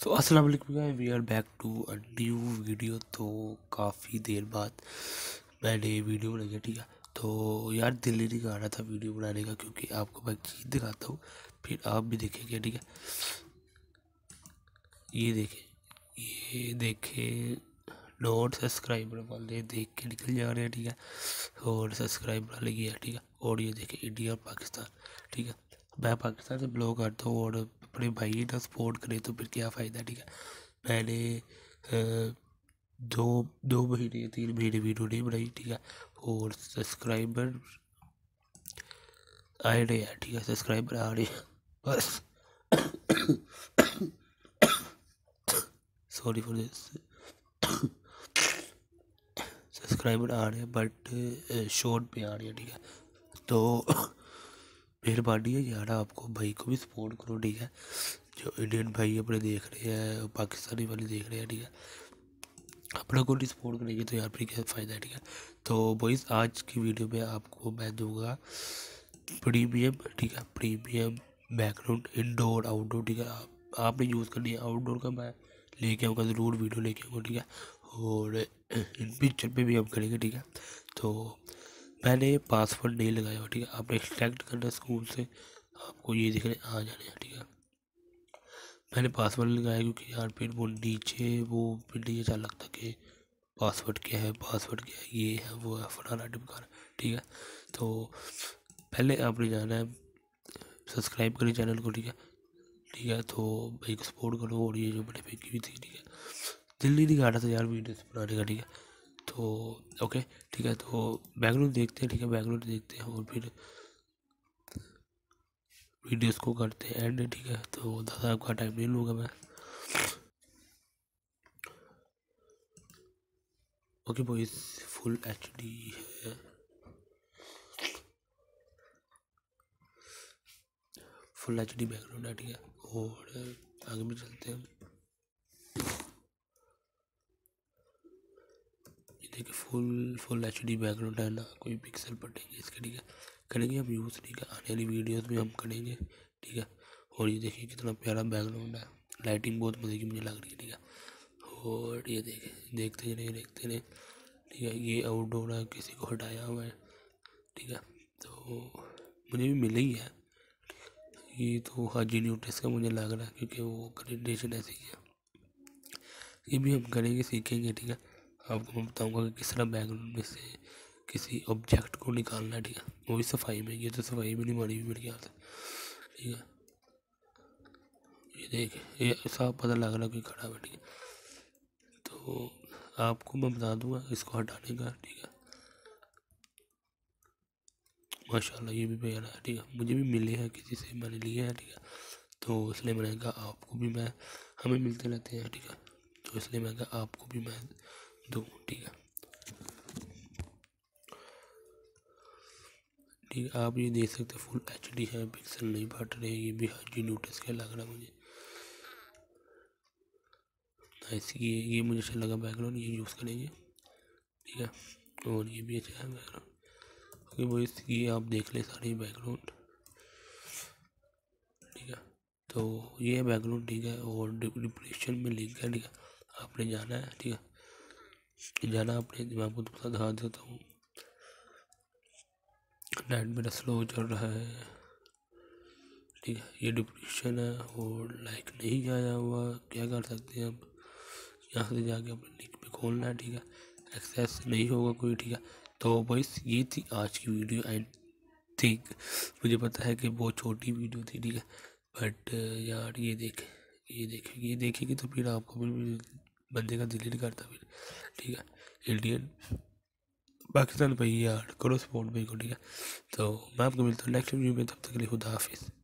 सो अस्सलाम वालेकुम we are back to a new video तो काफ़ी देर बाद मैंने वीडियो बनाई है, ठीक है? तो यार दिल ही नहीं आ रहा था वीडियो बनाने का, क्योंकि आपको मैं चीज़ दिखाता हूँ, फिर आप भी देखेंगे, ठीक है? ये देखें ये देखें नोट सब्सक्राइबर वाले देख के निकल जा रहे हैं, ठीक है? और सब्सक्राइबर वाले ठीक है? और ये देखें इंडिया और पाकिस्तान ठीक है? मैं पाकिस्तान से ब्लॉग करता हूँ और अपने भाई ना सपोर्ट करे तो फिर क्या फ़ायदा, ठीक है? मैंने दो दो महीने, तीन महीने वीडियो नहीं बनाई, ठीक है? और सब्सक्राइबर आए रहे हैं, ठीक है? सब्सक्राइबर आ रहे हैं, बस। सॉरी फॉर दिस सब्सक्राइबर आ रहे हैं बट शॉर्ट पे आ रहे हैं, ठीक है? तो मेहरबानी है यार आपको भाई को भी सपोर्ट करो ठीक है? जो इंडियन भाई अपने देख रहे हैं पाकिस्तानी वाले देख रहे हैं ठीक है? अपना को नहीं सपोर्ट करेंगे तो यार फिर क्या फ़ायदा है ठीक है? तो बॉइस आज की वीडियो में आपको मैं दूँगा प्रीमियम ठीक है? प्रीमियम बैकग्राउंड इनडोर आउटडोर ठीक है? आप, आपने यूज़ करनी है आउटडोर का मैं लेके आऊँगा ज़रूर वीडियो लेके आऊँगा ठीक है? और इन पिक्चर पे भी हम करेंगे ठीक है? तो मैंने पासवर्ड नहीं लगाया, ठीक है? आपने एक्सट्रैक्ट करना स्कूल से, आपको ये दिखने आ जाने ठीक है? मैंने पासवर्ड लगाया क्योंकि यार फिर वो नीचे, वो फिर नहीं अच्छा लगता कि पासवर्ड क्या है पासवर्ड क्या है, ये है, वो है, फलाना टिमकाना ठीक है? तो पहले आपने जाना है सब्सक्राइब करें चैनल को, ठीक है? ठीक है तो भाई सपोर्ट करो और ये जो मैंने फेंकी हुई थी, ठीक है? दिल नहीं रहा था यार वीडियो बनाने का, ठीक है? तो ओके ठीक है तो बैकग्राउंड देखते हैं, ठीक है बैकग्राउंड देखते हैं और फिर वीडियोस को करते हैं एंड ठीक है तो ज़्यादा आपका टाइम नहीं लूँगा मैं। Okay boys full H D है। फुल एच डी बैकग्राउंड है, ठीक है, और आगे भी चलते हैं। देखिए full full H D background है ना, कोई पिक्सल पटेंगे इसके ठीक है करेंगे हम यूज़ ठीक है? आने वाली वीडियोस में हम करेंगे, ठीक है? और ये देखिए कितना प्यारा बैकग्राउंड है। लाइटिंग बहुत मज़े की मुझे लग रही है, ठीक है? और ये देखें, देखते रहे देखते रहे ठीक है? ये आउटडोर है, किसी को हटाया हुआ है, ठीक है? तो मुझे भी मिले ही। है ये तो हाजी न्यूट्रेस का मुझे लग रहा है, क्योंकि वो कंडीशन ऐसी है। ये भी हम करेंगे, सीखेंगे, ठीक है? आपको मैं बताऊँगा कि किस तरह बैकग्राउंड में से किसी ऑब्जेक्ट को निकालना है, ठीक है? वो भी सफ़ाई में, ये तो सफ़ाई में नहीं मारी हुई मेरे ख्याल से, ठीक है? ये देख, ये साफ़ पता लग रहा कोई खड़ा है तो आपको मैं बता दूँगा इसको हटाने का, ठीक है? माशाल्लाह, ये भी प्यारा है, ठीक है? मुझे भी मिले हैं, किसी से मैंने लिए हैं, ठीक है? तो इसलिए मैंने कहा आपको भी मैं, हमें मिलते रहते हैं, ठीक है? तो इसलिए मैंने कहा आपको भी मैं दो ठीक है ठीक है आप ये देख सकते हैं फुल एच डी है पिक्सल नहीं फट रहे ये भी हाजी नोटिस क्या लग रहा है मुझे। नाइस ये ये मुझे अच्छा लगा बैकग्राउंड ये यूज़ करेंगे, ठीक है? और ये भी अच्छा है बैकग्राउंड वो इस ये आप देख लें सारे बैकग्राउंड ठीक है? तो ये बैकग्राउंड ठीक है? और डिप्रेशन में लिंक है, ठीक है? आपने जाना है, ठीक है? जाना आपने दिमाग आपको थोड़ा ध्यान देता हूँ। नेट मेरा स्लो चल रहा है। ठीक है, ये डिप्रेशन है और लाइक नहीं आया हुआ, क्या कर सकते हैं अब? यहाँ से जाके अपने लिंक पे खोलना है, ठीक है? एक्सेस नहीं होगा कोई, ठीक है? तो बस ये थी आज की वीडियो आई थिंक मुझे पता है कि बहुत छोटी वीडियो थी, ठीक है? बट यार, ये देख, ये देखेगी ये देखेगी तो फिर आपको भी बंदे का दिल नहीं करता फिर, ठीक है? इंडियन पाकिस्तान भाई यार, करो सपोर्ट भाई को, ठीक है? तो मैं आपको मिलता हूँ नेक्स्ट वीडियो में, तब तक के लिए खुदा हाफिज़।